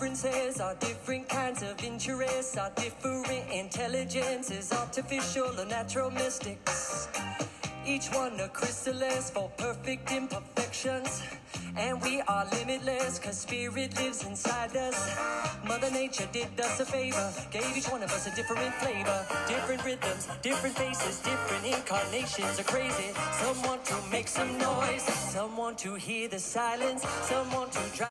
differences, our different kinds of interests, our different intelligences, artificial or natural mystics. Each one a chrysalis for perfect imperfections. And we are limitless, cause spirit lives inside us. Mother Nature did us a favor, gave each one of us a different flavor. Different rhythms, different faces, different incarnations are crazy. Some want to make some noise, some want to hear the silence, some want to drive.